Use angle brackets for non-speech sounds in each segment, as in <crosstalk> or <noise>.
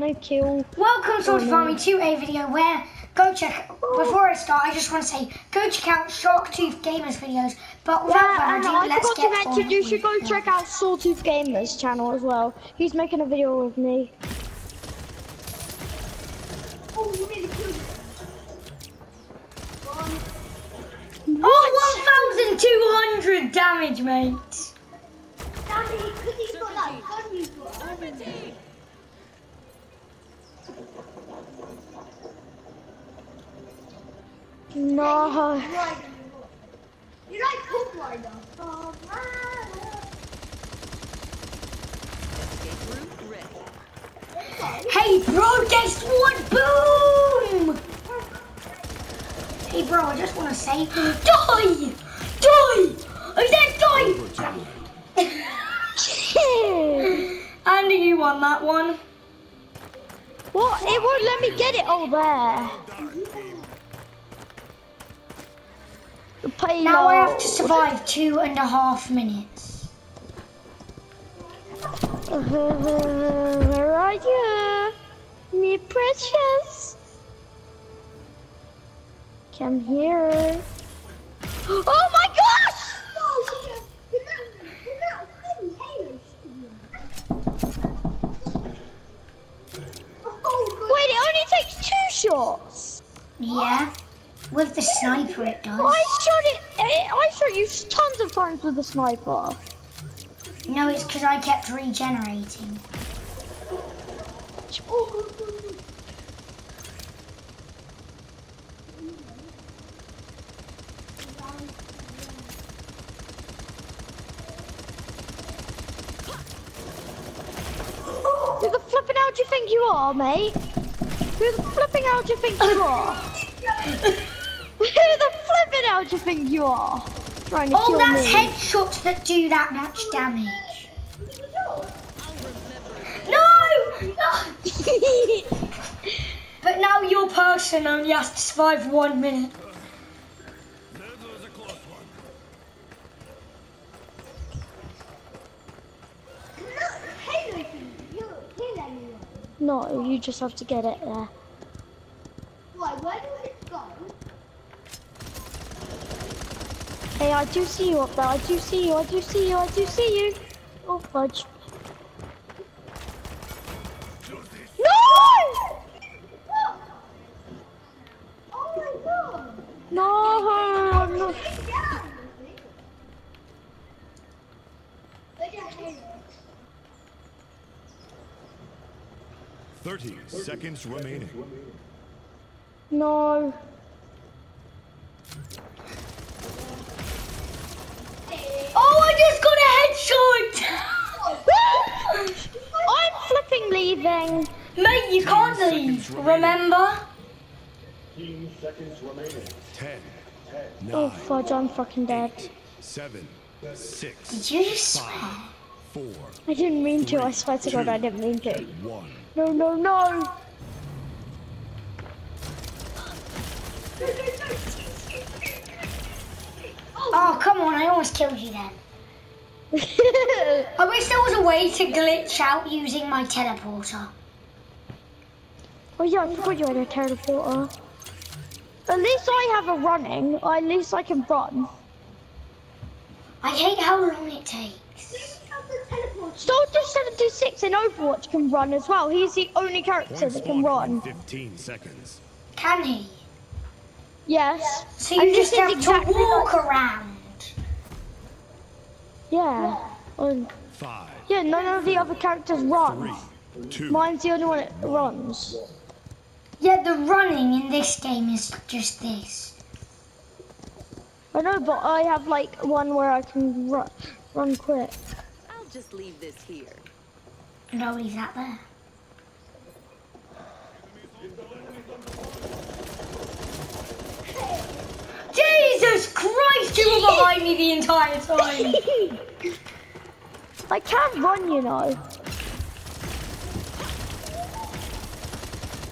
No kill. Welcome to Oh, the. Farming 2A video where go check before I start I just want to say go check out Sharktooth Gamers videos but without Yeah, and further uh-huh, I let's forgot to mention you should go the- check out Sawtooth Gamers channel as well. He's making a video with me. Oh 1200 damage mate No. You like Tomb Raider? Hey bro guess what boom Hey bro I just want to say <gasps> die die I said die <laughs> Andy you won that one what? It won't let me get it over there. The payload. Now I have to survive two and a half minutes Where are you? Me precious. Come here. Oh my gosh! Oh, Wait, it only takes two shots. Yeah with the sniper it does I shot it. eh, I shot you tons of times with the sniper. No, it's because I kept regenerating. Who the flipping hell do you think you are, mate? Who the flipping hell do you think you are? <laughs> Who the flipping hell do you think you are? Trying to Oh, kill that's me. headshots that do that much damage. No! no! <laughs> But now your person only has to survive one minute. no, you just have to get it there. Right, where do it go? Hey, I do see you up there. I do see you. I do see you. I do see you. Oh, fudge. No! Oh my god! No! no. Yeah! Look 30 seconds remaining. No. Oh, I just got a headshot! I'm leaving. Mate, you can't leave, remember? 10, Oh, 9, fudge, I'm fucking dead. 7, 6, Did you just swear? 4, I didn't mean to. I swear to God, I didn't mean to. 1. No, no, no. <laughs> Oh, come on, I almost killed you then. I wish there was a way to glitch out using my teleporter. oh yeah, I forgot you had a teleporter. At least I have a running. or At least I can run. I hate how long it takes. Soldier 76 in Overwatch can run as well. He's the only character Point that can run. 15 seconds. Can he? Yes. So you And just this have exactly to walk like- around. Yeah. Um, 5, yeah, none of the other characters run. 3, 2, Mine's the only one that runs. Yeah, the running in this game is just this. I know, but I have like one where I can run, run quick. I'll just leave this here. No, he's that there. Jesus Christ, you were behind me the entire time. <laughs> I can't run, you know.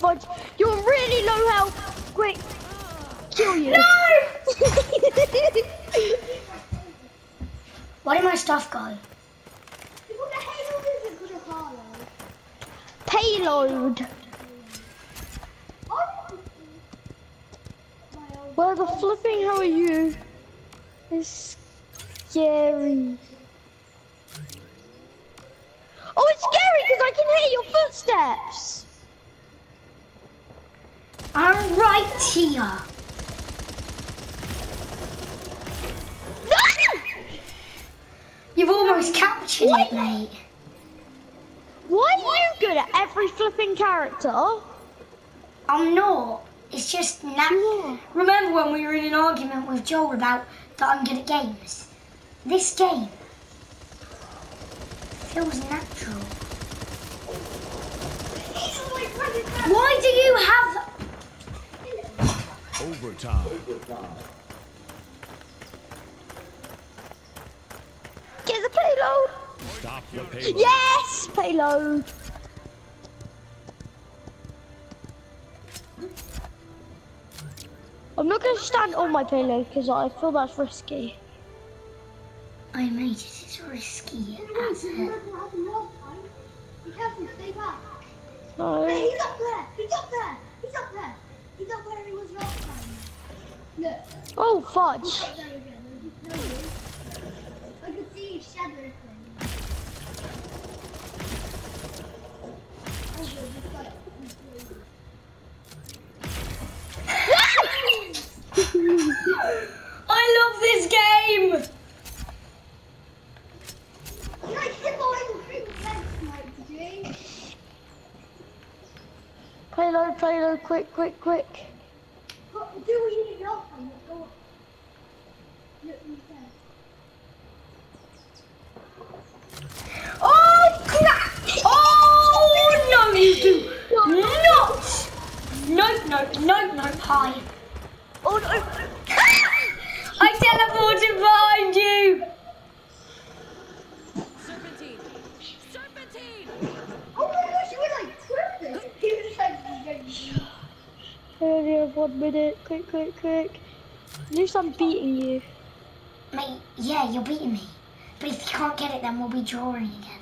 But you're really low health. Quick, kill you. No! <laughs> Where did my stuff go? What the hell is it? Good Harlow. payload. Where the flipping hell are you? It's scary. Oh, it's scary because I can hear your footsteps. I'm right here. <laughs> You've almost captured it, mate. Why are you good at every flipping character? I'm not. It's just natural. Remember when we were in an argument with Joel about that I'm good at games? This game feels natural. Why do you have Overtime. Get the payload. Stop the payload. Yes, payload. I'm not going to stand on my payload because I feel that's risky. I made it. It's risky as hell. Be careful, stay back. No. Hey, he's up there! He's up there! He's up there! He's up where he was last time. Look, Oh, fudge. there again. There he is. I can see his shadow thing. Oh, good, he's got it. He's good. I love this game. You like hit the level three percent tonight, did you? Payload, payload, quick, quick, quick. What you did last time. Let's go. Look. Oh crap! Oh no, you do not. Nope, nope, nope, nope. Hi. Oh no! <laughs> I teleported behind you. Serpentine! Serpentine! Oh my gosh, you were like perfect. He was like, Only have one minute. Quick, quick, quick. At least I'm beating you. Mate, yeah, you're beating me. But if you can't get it, then we'll be drawing again.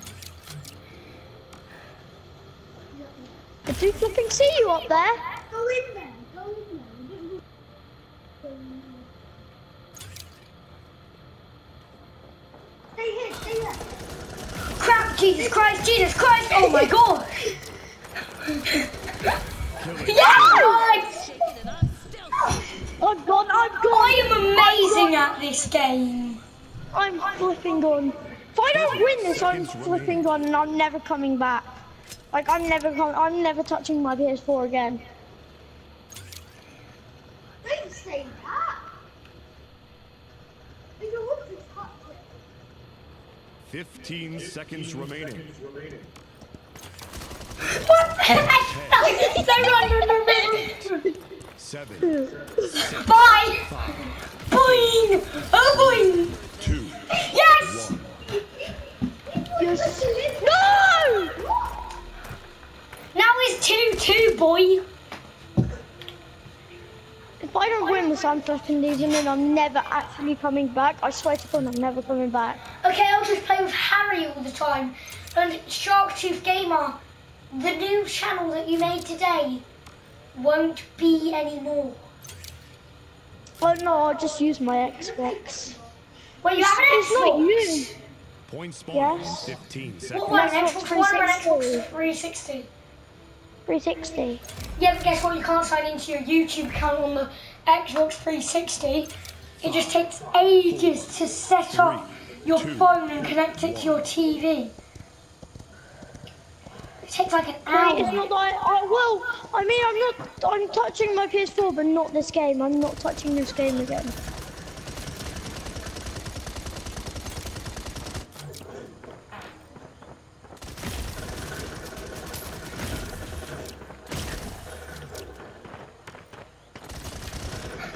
I do flipping see you up there. go in there. Go in there. We didn't do- Stay here, stay there. Crap! Jesus Christ! Jesus Christ! Oh my <laughs> God! yes! This game. I'm flipping on. If I don't win this, I'm flipping on and I'm never coming back. Like I'm never com- I'm never touching my PS4 again. Don't say that. If you want to touch it. 15 seconds remaining. What the heck? No, run, run, run, run, run. Seven, Bye! Boing! Oh, boing! two, Yes! Yes. No! Now it's 2-2, boy. If I don't win this, I'm flipping losing and I'm never actually coming back. I swear to God, I'm never coming back. Okay, I'll just play with Harry all the time. And Shark Tooth Gamer, the new channel that you made today, won't be anymore. Oh no, I'll just use my Xbox. Wait, you have an It's not you. point spawn Yes. in 15 What seconds. one? Xbox Xbox One or an 360? Xbox 360? 360. Yeah, but guess what? You can't sign into your YouTube account on the Xbox 360. It just takes ages to set up your phone and connect it to your TV. Takes like an Wait, hour. not like I will. I mean, I'm not. I'm touching my PS4, but not this game. I'm not touching this game again.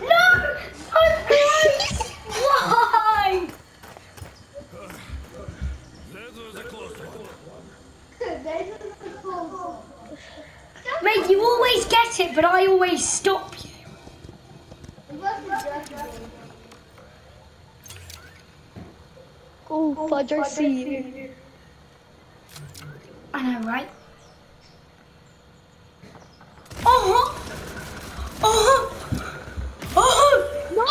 No! I'm close! Why? This was a close one. There's a close. Mate, you always get it, but I always stop you. It wasn't just. Oh, fudge, I see you. I know, right? Oh! Oh! Oh! No!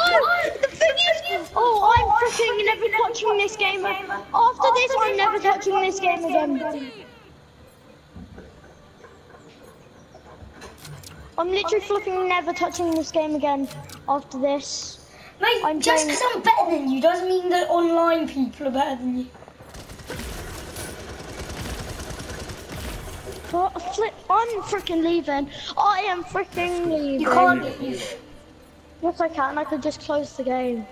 The thing is, oh, I'm freaking never touching this game. After this, I'm never touching this game again. I'm literally flipping never touching this game again after this. Mate, I'm just because I'm better than you doesn't mean that online people are better than you. But flip, I'm freaking leaving. I am freaking leaving. You can't leave. Yes, I can. I could just close the game.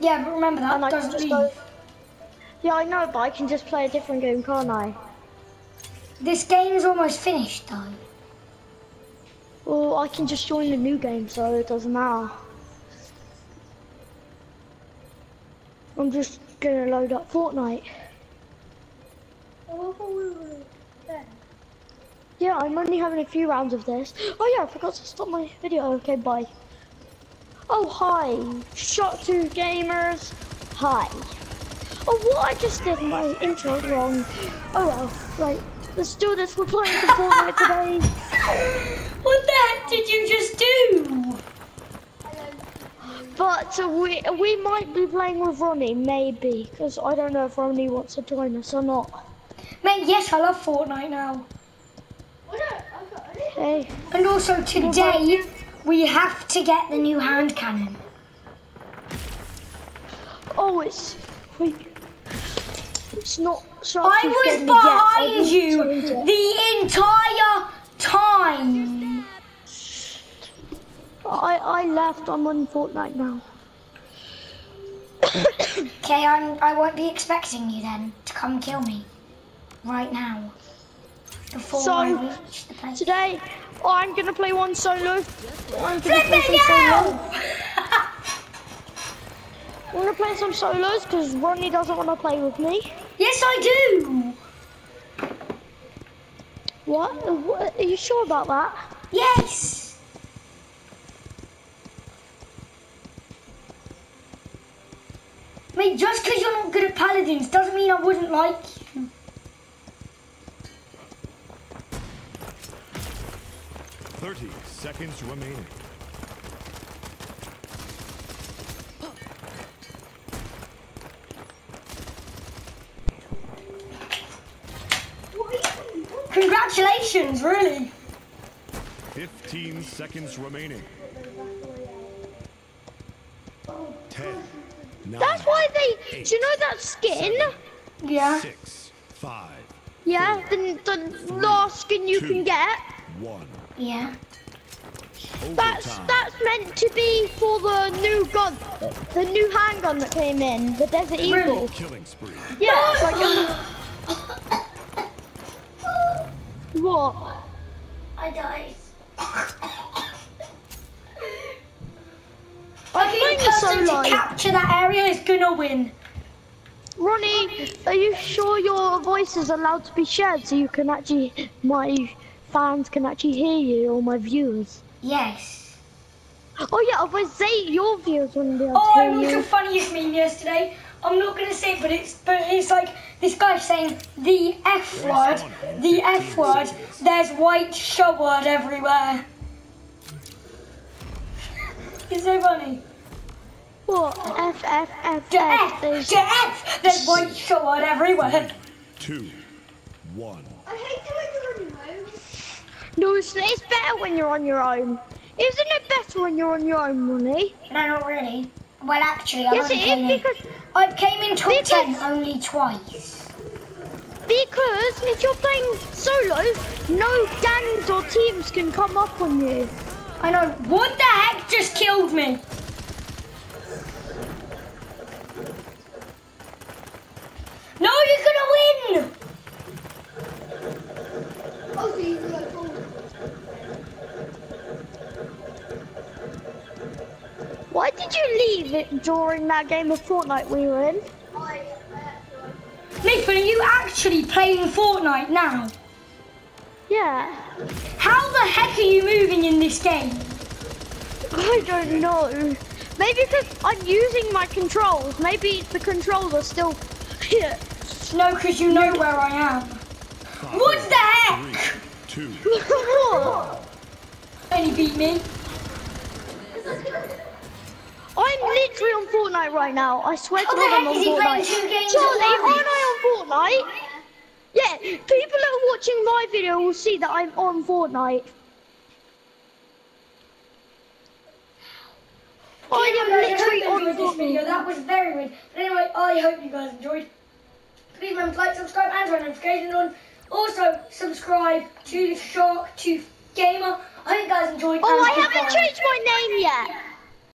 Yeah, but remember that And I doesn't just leave. go. Yeah, I know, but I can just play a different game, can't I? This game is almost finished though. Well, I can just join a new game, so it doesn't matter. I'm just gonna load up Fortnite. Yeah, I'm only having a few rounds of this. Oh yeah, I forgot to stop my video. Okay, bye. Oh hi, Shot 2 gamers. Hi. Oh, what I just did my intro wrong. Oh well, right. Let's do this. We're playing some Fortnite today. <laughs> What the heck did you just do? But uh, we we might be playing with Ronnie, maybe, because I don't know if Ronnie wants to join us or not. Mate, yes, I love Fortnite now. No, I've got it. Hey, And also today, we have to get the new hand cannon. oh, it's wait, it's not. Shark I was getting yet. I behind you the entire time. I I left. I'm on Fortnite now. Okay, I'm. I won't be expecting you then to come kill me right now before So, I reach the place. Today, I'm gonna play one solo. I'm gonna play Flipping some solo. Out! I'm gonna play some solos because Ronnie doesn't want to play with me. yes, I do. What? what? Are you sure about that? Yes. Mate, just because you're not good at paladins doesn't mean I wouldn't like you. Thirty seconds remaining. Congratulations, really. Fifteen seconds remaining. Ten. Nine. That's why they. Do you know that skin? Yeah. Six. Five. Yeah, the, the last skin you can get. One. Yeah. That's Overtime. that's meant to be for the new gun, the new handgun that came in, the Desert Eagle. Killing spree. Yeah, it's <gasps> like um, a, <gasps> <laughs> what? I died. I'm The playing a person to solo. capture that area is gonna win. Ronnie, are you sure your voice is allowed to be shared so you can actually, my fans can actually hear you or my viewers? Yes. Oh yeah, I was they, your viewers wouldn't be able Oh, I to watched hear the you. funniest meme yesterday. I'm not gonna say it, but it's but it's like this guy saying the F word, the F word. There's white shot word everywhere. <laughs> it's so funny. What? F, F, F, The F. F, There's- the F. There's white shot word everywhere. Two. One. I hate it when you're on your own. No, it's, it's better when you're on your own. Isn't it better when you're on your own, Ronnie? No, not really. Well, actually, I Yes, only it came in. because I came in top Because- ten only twice. because if you're playing solo, no gangs or teams can come up on you. I know. What the heck just killed me? No, you're gonna win! Oh, so you can go forward. Why did you leave it during that game of Fortnite we were in? I, I have to. Nathan, are you actually playing Fortnite now? Yeah. How the heck are you moving in this game? I don't know. Maybe because I'm using my controls. Maybe the controls are still. Yeah. No, because you know where I am. Five. What the heck? Three. Two. <laughs> what? beat me. I'm literally on Fortnite right now. I swear to God, I'm on is he playing Fortnite. Charlie, aren't I on Fortnite? Yeah, people that are watching my video will see that I'm on Fortnite. Oh, I am guys, I hope literally on video. Fortnite. That was very weird. But anyway, I hope you guys enjoyed. Please remember to like, subscribe, and turn notifications on. Also, subscribe to Shark Tooth Gamer. I hope you guys enjoyed. Oh, I haven't changed my name yet.